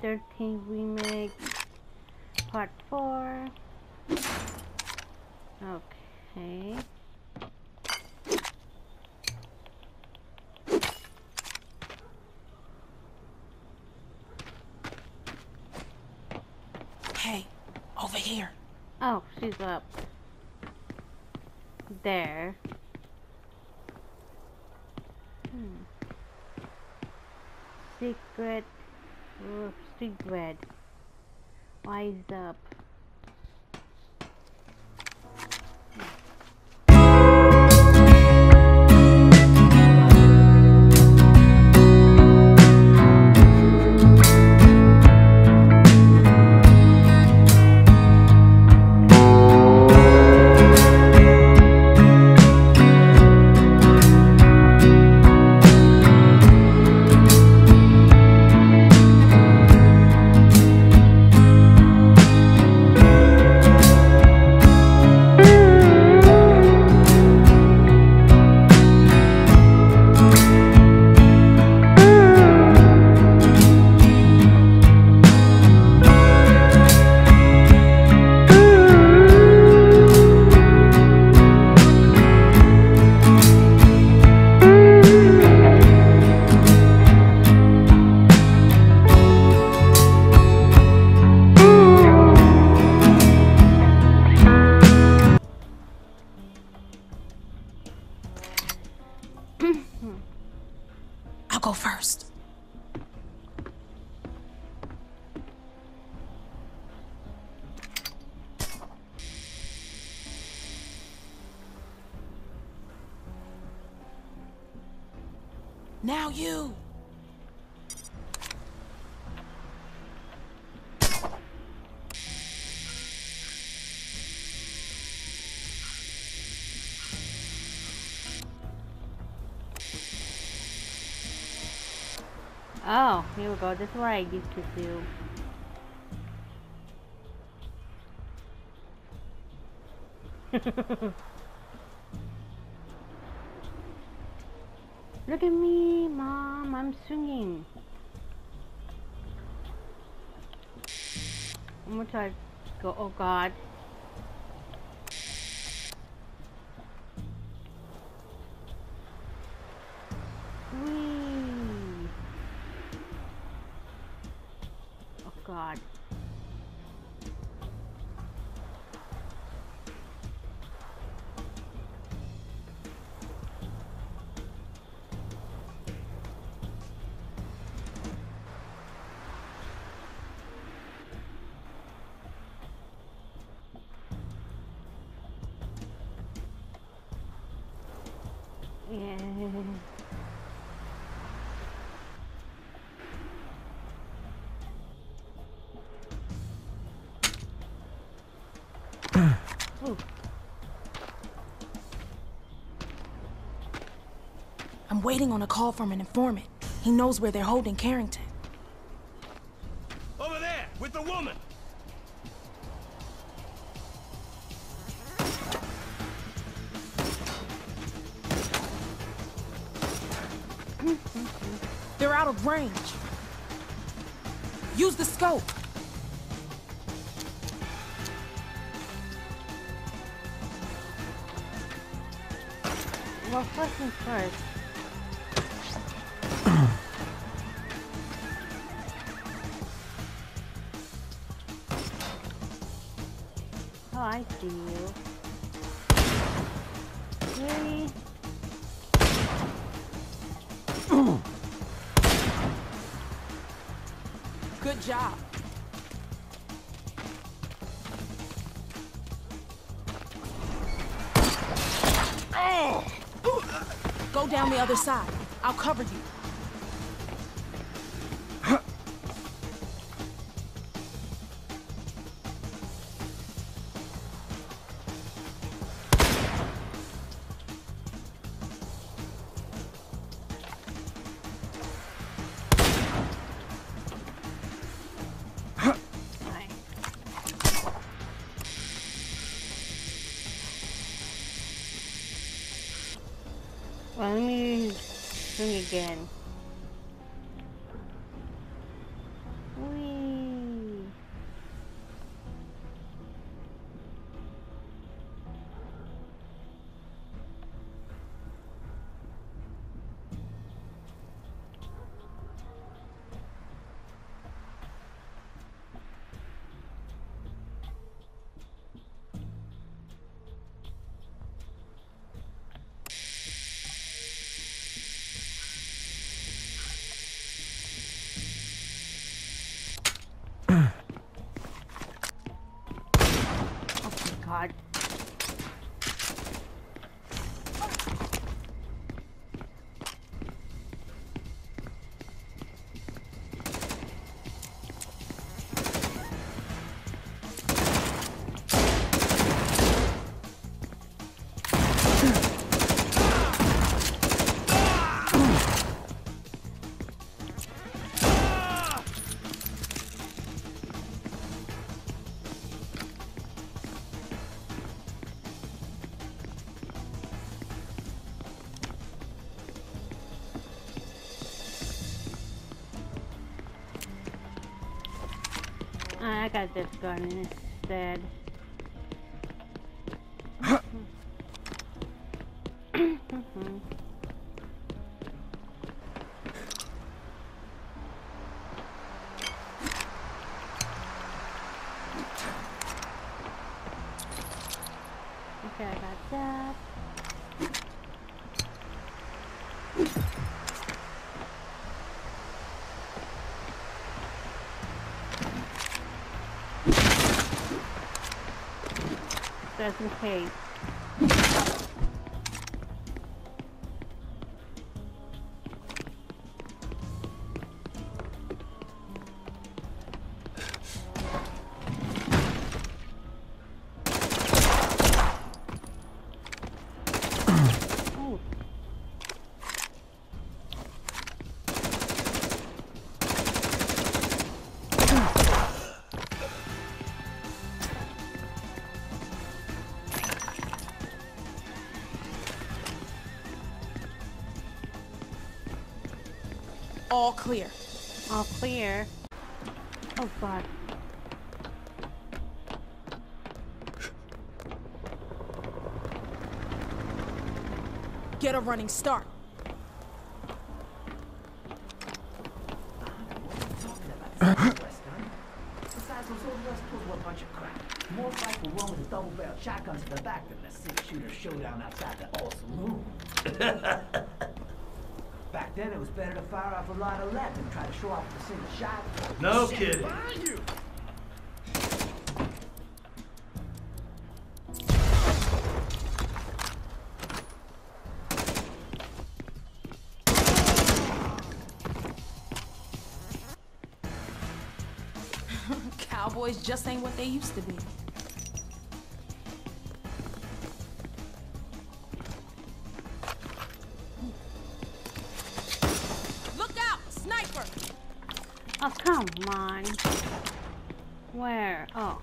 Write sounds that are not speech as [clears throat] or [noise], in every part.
13 Remake Part 4 okay Hey, over here. oh she's up there hmm. secret secret wise up Now you. Oh, here we go. This is what I used to do. [laughs] Look at me, Mom. I'm swinging. Gonna try to go. Oh, God. I'm waiting on a call from an informant. He knows where they're holding Carrington. Over there, with the woman. Out of range. Use the scope. Well, first things first. [clears throat] oh, I see you. Down the other side. I'll cover you. Again. I got this gun instead. [coughs] okay, I got that. Just in All clear. All clear. Oh god. Get a running start. Besides, those old West Tools were a bunch of crap. More fight for one with a double-barrel shotgun to the back than a six-shooter showdown outside the old saloon. Back then, it was better to fire off a lot of lead than try to show off with a single shot. No kidding. [laughs] Cowboys just ain't what they used to be. Where? Oh.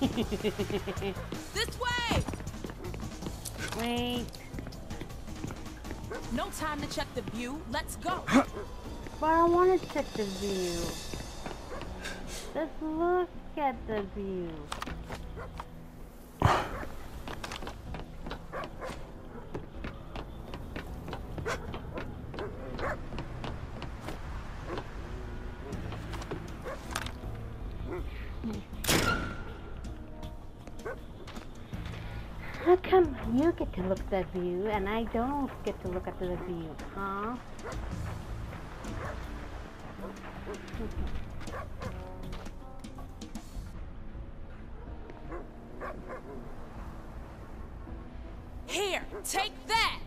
[laughs] This way! Wait. No time to check the view. Let's go. [gasps] But I want to check the view. Let's look at the view. [laughs] How come you get to look at the view and I don't get to look at the view, huh? Here, take that!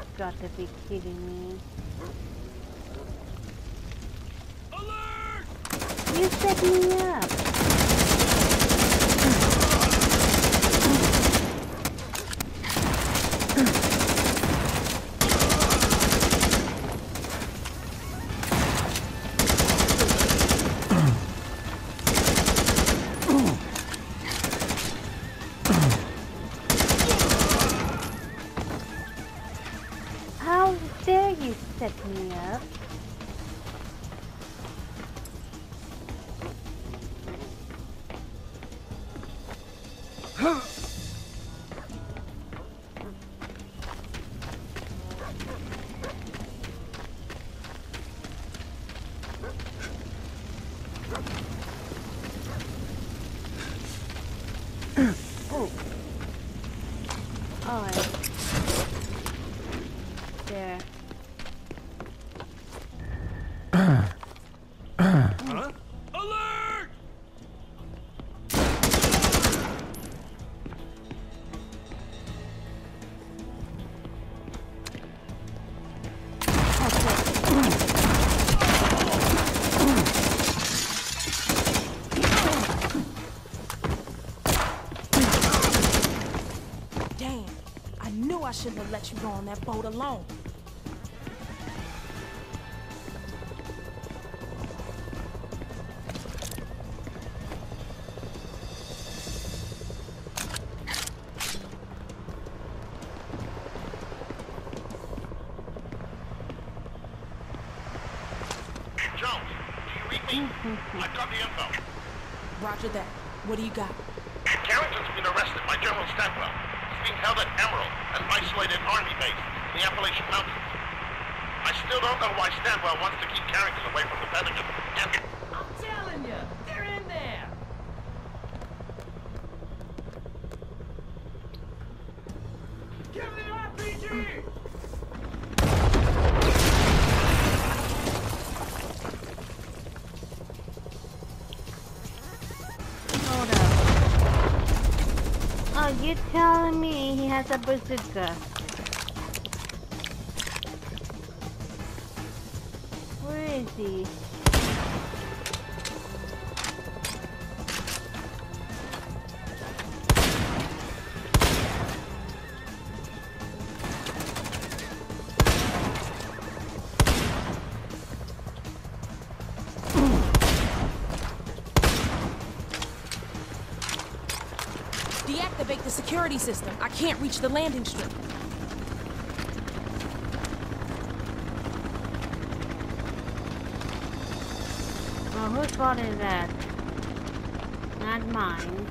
Oh, you got to be kidding me. Oh. Shouldn't have let you go on that boat alone. Jones, do you read me? Mm-hmm. I've got the info. Roger that. What do you got? Carrington's been arrested by General Standwell. Being held at Emerald, an isolated army base in the Appalachian Mountains. I still don't know why Standwell wants to keep Carrington away from the Pentagon. You telling me he has a bazooka? Where is he? Security system. I can't reach the landing strip. Oh, whose fault is that? Not mine.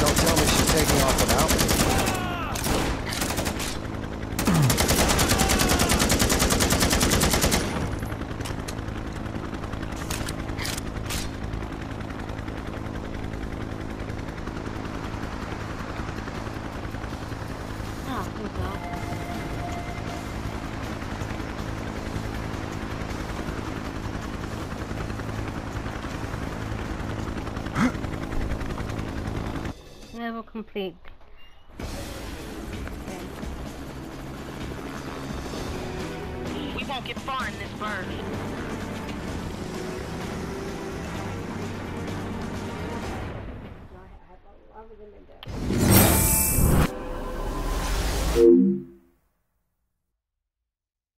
Don't tell me she's taking off without me. Oh, here we go. Level complete. We won't get far in this bird.